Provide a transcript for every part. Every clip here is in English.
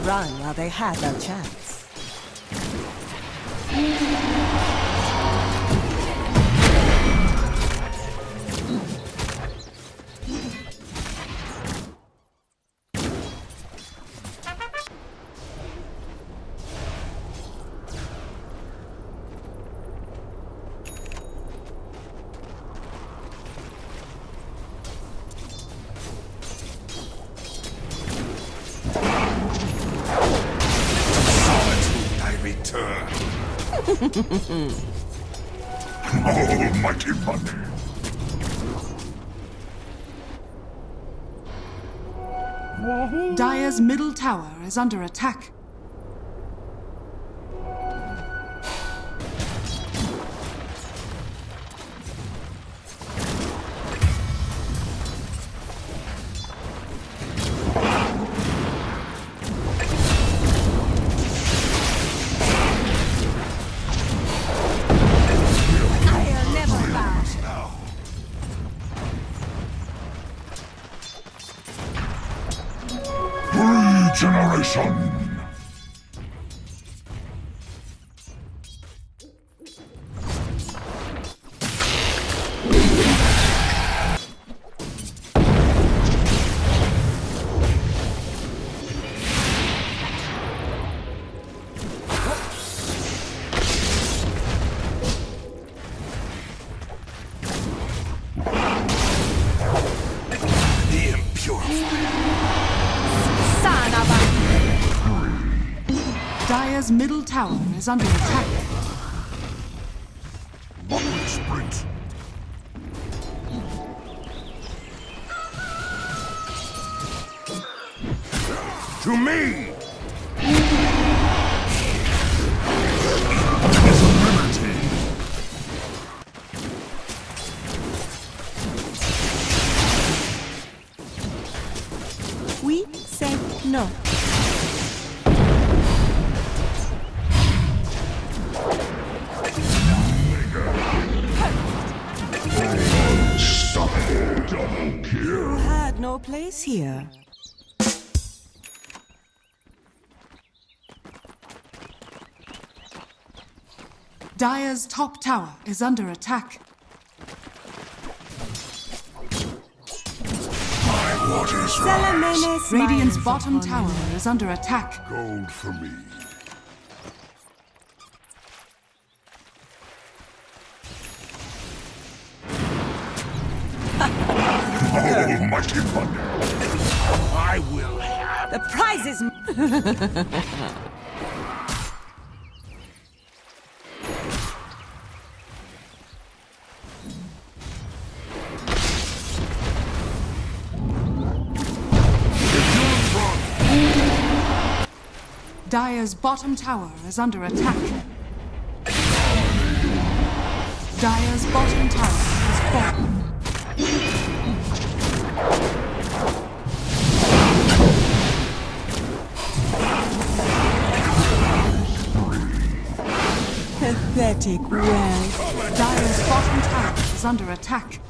run while they had their chance. Almighty money. Dire's middle tower is under attack. Regeneration. The Dire's middle tower is under attack. Buckward sprint. To me! We say no. Kill. You had no place here. Dire's top tower is under attack. My waters rise. Radiant's bottom tower is under attack. Gold for me. Almighty money. I will have. The prize is... Dire's bottom tower is under attack. Dire's bottom tower has fallen. Pathetic wealth. Dire's bottom tower is under attack.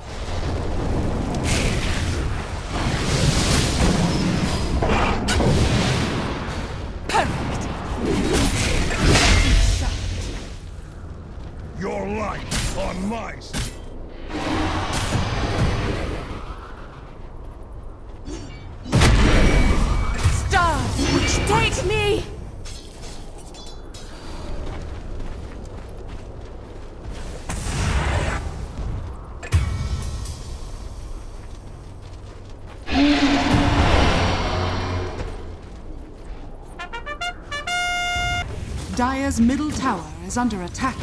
Dire's middle tower is under attack.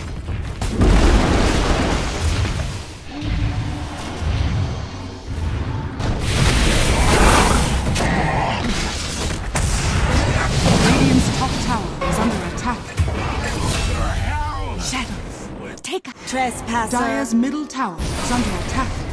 Radiant's top tower is under attack. Shadows, take a trespasser. Dire's middle tower is under attack.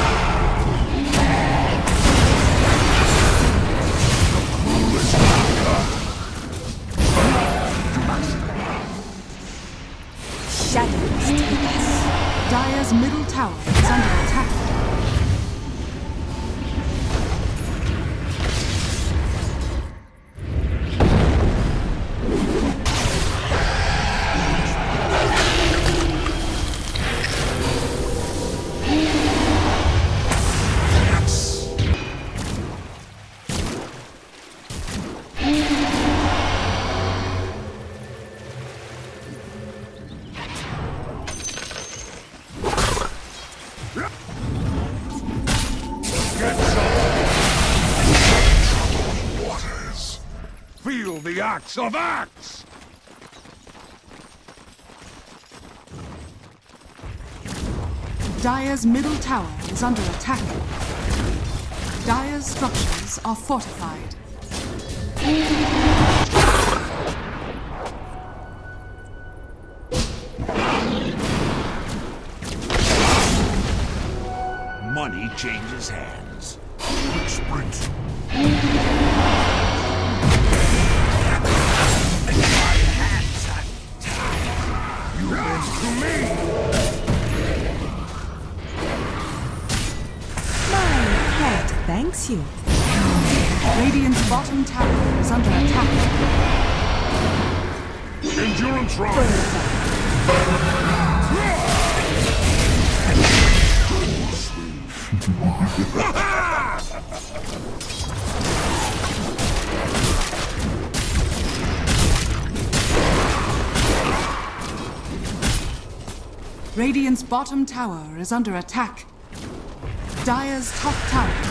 Tower Feel the axe of oh, axe. Dire's middle tower is under attack. Dire's structures are fortified. Money changes hands. Quick sprint. Thanks. Radiant's bottom tower is under attack. Endurance run. Radiant's bottom tower is under attack. Dire's top tower.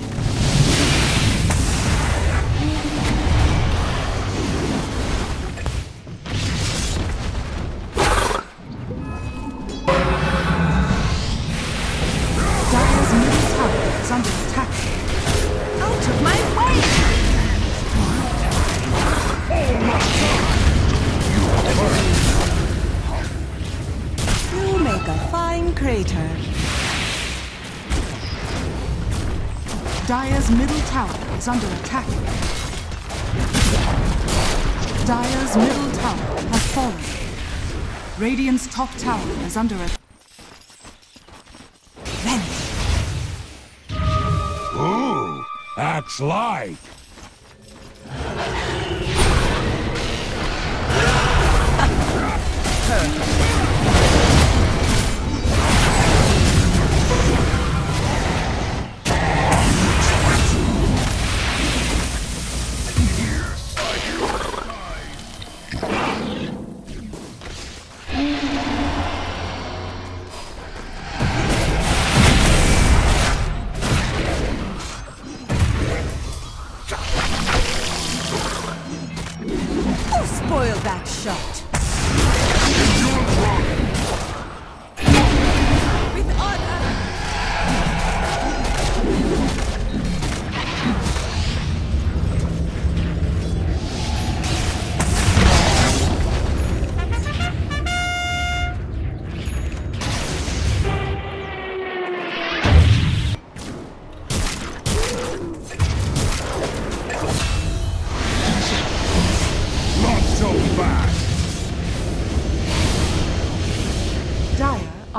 Under attack. Dire's middle tower has fallen. Radiant's top tower is under attack. Ooh, axe like.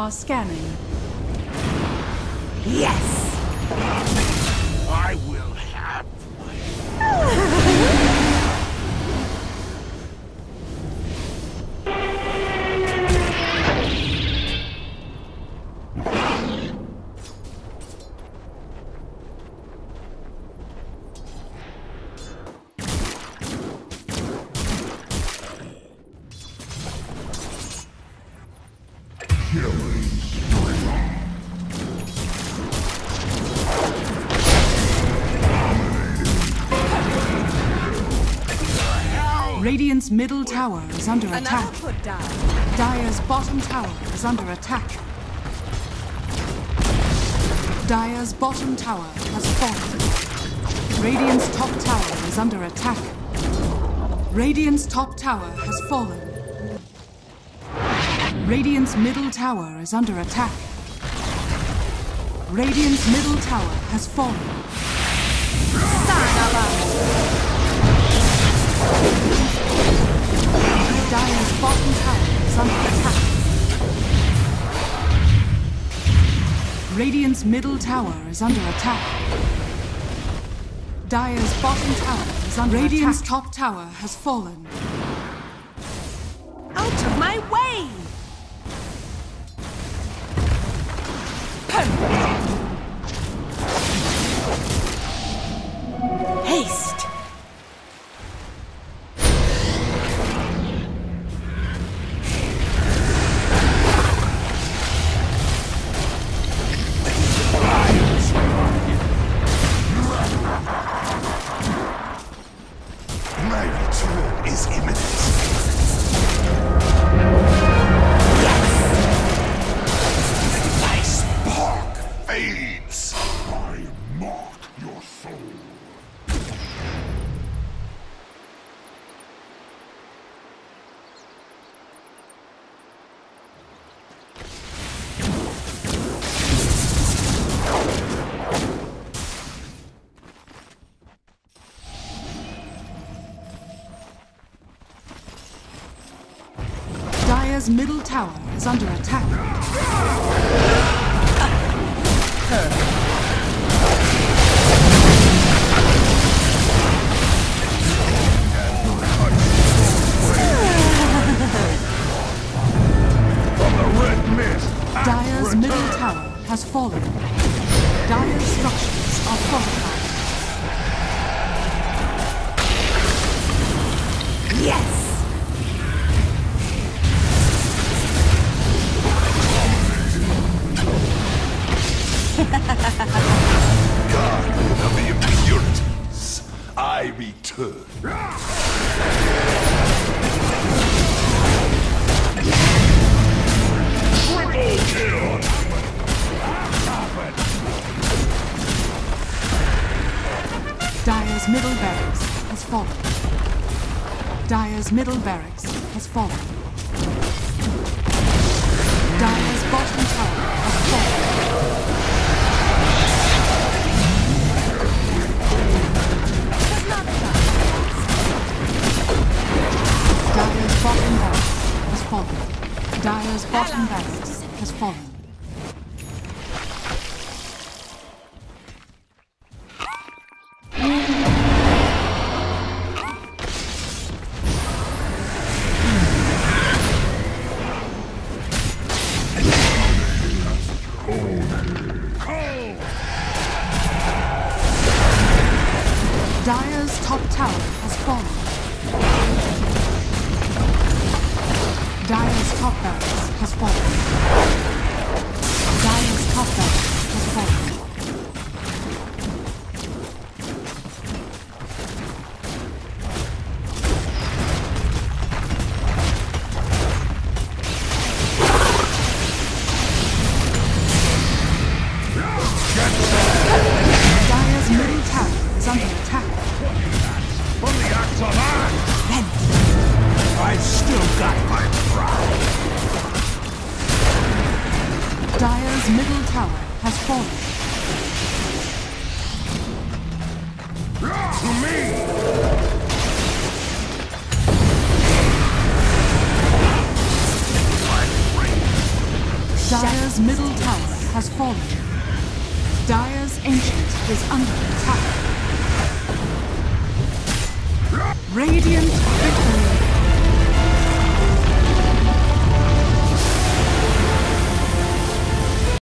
Are scanning. Middle tower is under Another attack. put down. Dire's bottom tower is under attack. Dire's bottom tower has fallen. Radiant's top tower is under attack. Radiant's top tower has fallen. Radiant's middle tower is under attack. Radiant's middle tower has fallen. Dire's bottom tower is under attack. Radiant's middle tower is under attack. Dire's bottom tower is under Radiant's attack. top tower has fallen. Dire's middle tower is under attack. Middle tower has fallen. Dire's structures are fortified. Yes! Return. Triple kill. Dire's middle barracks has fallen. Dire's middle barracks has fallen. Middle tower has fallen. To me. Dire's middle tower has fallen. Dire's Ancient is under attack. Radiant victory.